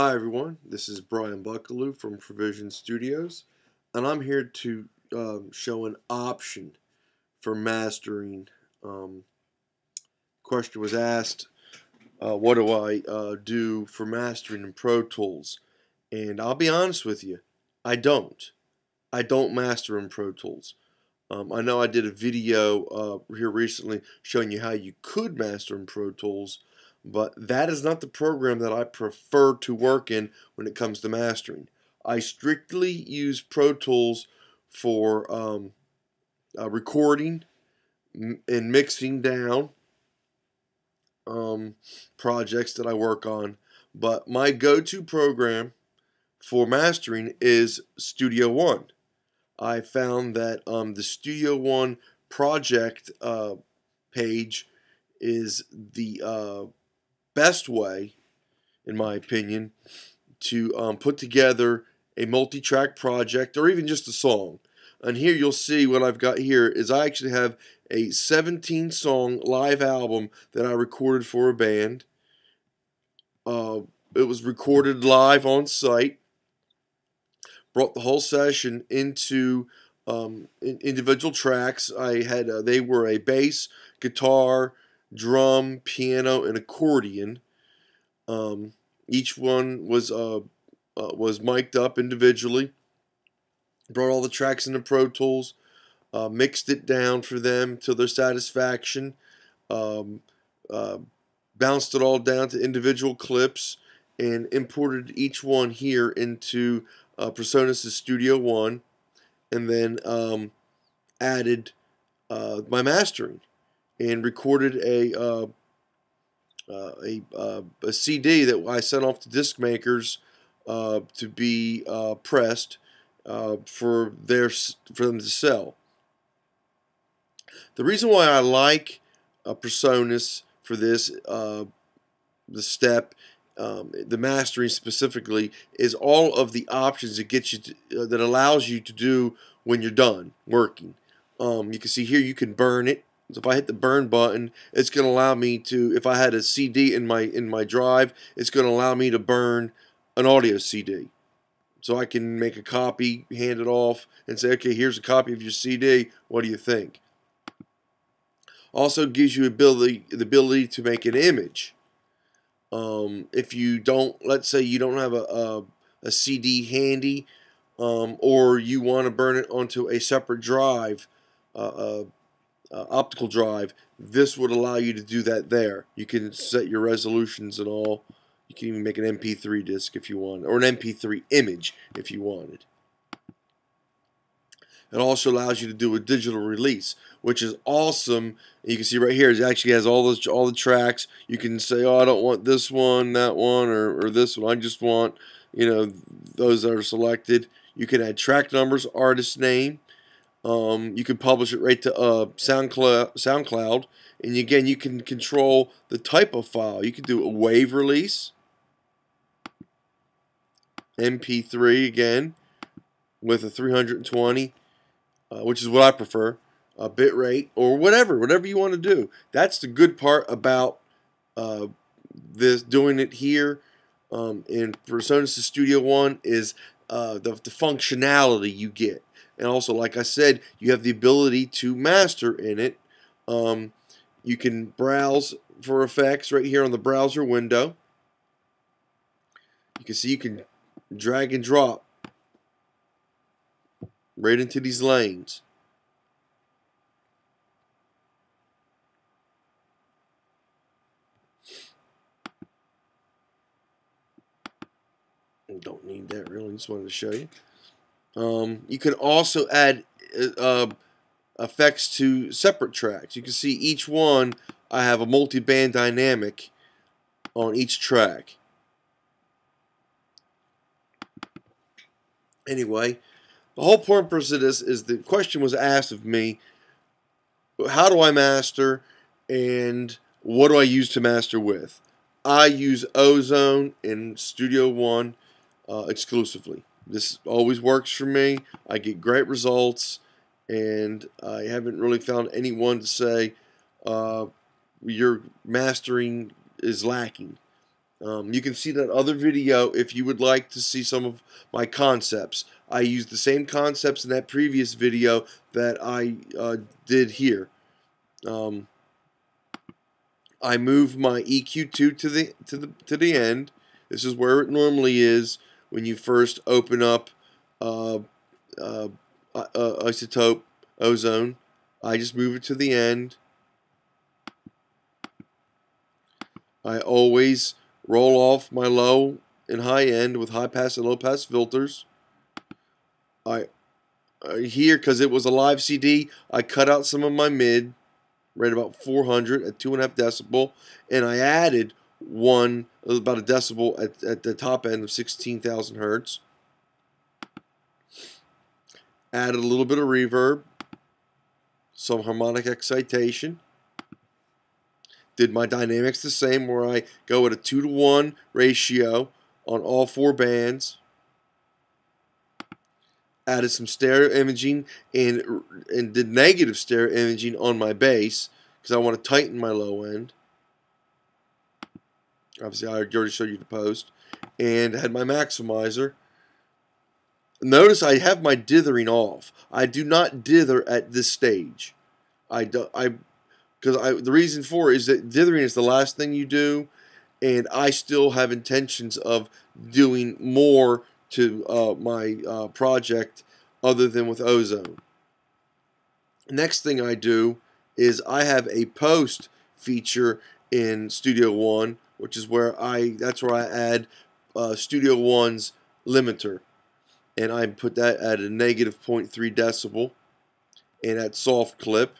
Hi everyone, this is Brian Buckalew from ProVizion Studios, and I'm here to um, show an option for mastering. Um, question was asked, uh, what do I uh, do for mastering in Pro Tools? And I'll be honest with you, I don't. I don't master in Pro Tools. Um, I know I did a video uh, here recently showing you how you could master in Pro Tools, but that is not the program that I prefer to work in when it comes to mastering. I strictly use Pro Tools for um, uh, recording and mixing down um, projects that I work on, but my go-to program for mastering is Studio One. I found that um, the Studio One project uh, page is the uh, best way, in my opinion, to um, put together a multi-track project or even just a song. And here you'll see what I've got here is I actually have a 17 song live album that I recorded for a band. Uh, it was recorded live on site. Brought the whole session into um, in individual tracks. I had uh, they were a bass, guitar, drum, piano, and accordion. Um, each one was uh, uh, was mic'd up individually. Brought all the tracks into Pro Tools, uh, mixed it down for them to their satisfaction, um, uh, bounced it all down to individual clips, and imported each one here into uh, Studio One, and then um, added uh, my mastering and recorded a uh, uh, a, uh, a CD that I sent off to disc makers uh, to be uh, pressed uh, for their for them to sell. The reason why I like PreSonus for this the step um, the mastering specifically is all of the options that gets you to, that allows you to do when you're done working. Um, you can see here you can burn it so if I hit the burn button, it's going to allow me to, if I had a CD in my in my drive, it's going to allow me to burn an audio CD. So I can make a copy, hand it off, and say, okay, here's a copy of your CD. What do you think? Also gives you ability the ability to make an image. Um, if you don't, let's say you don't have a, a, a CD handy, um, or you want to burn it onto a separate drive, uh, uh, uh, optical drive, this would allow you to do that there. You can set your resolutions and all. You can even make an MP3 disc if you want, or an MP3 image if you wanted. It also allows you to do a digital release, which is awesome. You can see right here, it actually has all those all the tracks. You can say, oh, I don't want this one, that one, or, or this one. I just want, you know, those that are selected. You can add track numbers, artist name. Um, you can publish it right to uh, SoundCloud, SoundCloud, and again, you can control the type of file. You can do a wave release, MP3 again, with a 320, uh, which is what I prefer, a bit rate, or whatever, whatever you want to do. That's the good part about uh, this doing it here um, in PreSonus Studio One is uh, the, the functionality you get and also like I said you have the ability to master in it. Um, you can browse for effects right here on the browser window. You can see you can drag and drop right into these lanes. Don't need that really. Just wanted to show you um, you can also add uh, effects to separate tracks. You can see each one, I have a multi-band dynamic on each track. Anyway, the whole purpose of this is the question was asked of me, how do I master and what do I use to master with? I use Ozone in Studio One uh, exclusively. This always works for me. I get great results, and I haven't really found anyone to say uh, your mastering is lacking. Um, you can see that other video if you would like to see some of my concepts. I used the same concepts in that previous video that I uh, did here. Um, I move my EQ2 to the to the to the end. This is where it normally is when you first open up uh, uh, uh, iZotope ozone. I just move it to the end. I always roll off my low and high end with high pass and low pass filters. I uh, here because it was a live CD, I cut out some of my mid, right about 400 at two and a half decibel, and I added one about a decibel at, at the top end of 16,000 hertz. Added a little bit of reverb, some harmonic excitation. Did my dynamics the same where I go at a 2 to 1 ratio on all four bands. Added some stereo imaging and, and did negative stereo imaging on my bass because I want to tighten my low end. Obviously, I already showed you the post. And had my maximizer. Notice I have my dithering off. I do not dither at this stage. I do, I because I the reason for is that dithering is the last thing you do, and I still have intentions of doing more to uh, my uh, project other than with ozone. Next thing I do is I have a post feature in Studio One, which is where I that's where I add uh, Studio One's limiter, and I put that at a negative 0.3 decibel, and at soft clip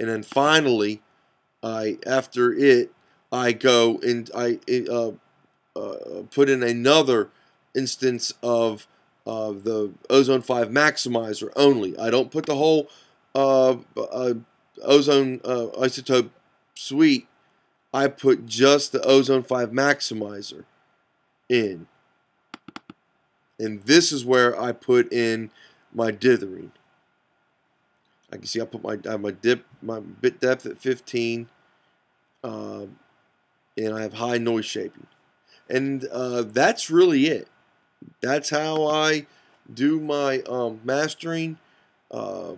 and then finally, I after it, I go and I uh, uh, put in another instance of uh, the Ozone 5 maximizer only. I don't put the whole uh, uh, ozone uh, iZotope suite. I put just the Ozone 5 maximizer in. And this is where I put in my dithering. I can see I put my I have my dip my bit depth at 15, uh, and I have high noise shaping, and uh, that's really it. That's how I do my um, mastering. Uh,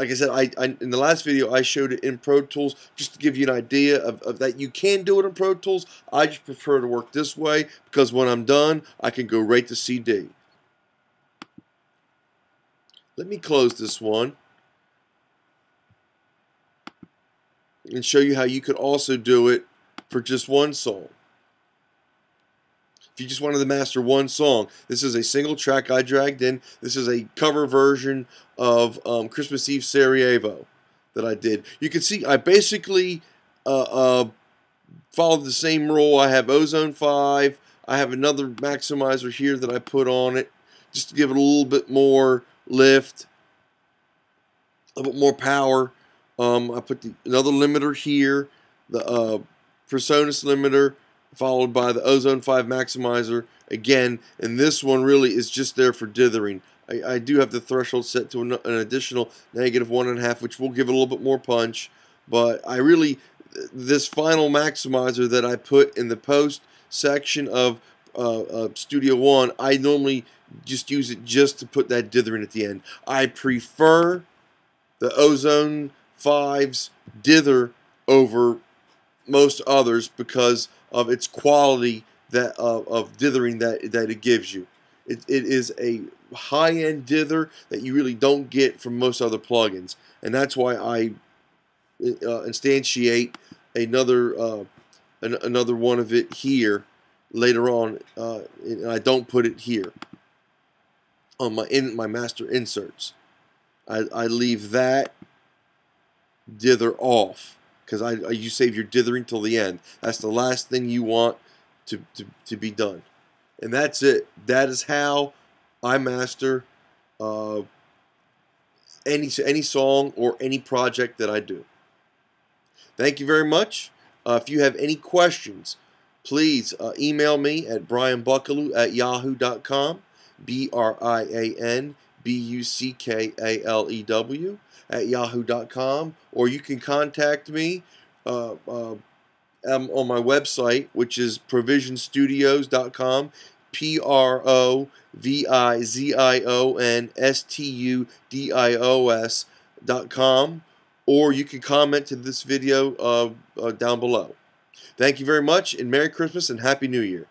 like I said, I, I, in the last video I showed it in Pro Tools just to give you an idea of, of, that you can do it in Pro Tools. I just prefer to work this way because when I'm done, I can go right to CD. Let me close this one. and show you how you could also do it for just one song. You just wanted to master one song, this is a single track I dragged in. This is a cover version of um, Christmas Eve Sarajevo that I did. You can see I basically uh, uh, followed the same rule. I have Ozone 5. I have another maximizer here that I put on it just to give it a little bit more lift, a little bit more power. Um, I put the, another limiter here, the uh, PreSonus limiter, followed by the Ozone 5 maximizer again, and this one really is just there for dithering. I, I do have the threshold set to an, an additional negative one and a half, which will give it a little bit more punch, but I really, this final maximizer that I put in the post section of uh, uh, Studio One, I normally just use it just to put that dithering at the end. I prefer the Ozone fives dither over most others because of its quality that of dithering that that it gives you. It, it is a high-end dither that you really don't get from most other plugins, and that's why I uh, instantiate another uh, an, another one of it here later on, uh, and I don't put it here on my in my master inserts. I, I leave that dither off because I, I, you save your dithering till the end. That's the last thing you want to, to, to be done. And that's it. That is how I master uh, any, any song or any project that I do. Thank you very much. Uh, if you have any questions, please uh, email me at brianbuckalew at yahoo.com. B R I A N B U C K A L E W at yahoo.com, or you can contact me uh, uh, um, on my website, which is provizionstudios.com. P R O V I Z I O N S T U D I O S dot com, or you can comment to this video uh, uh, down below. Thank you very much, and Merry Christmas and Happy New Year.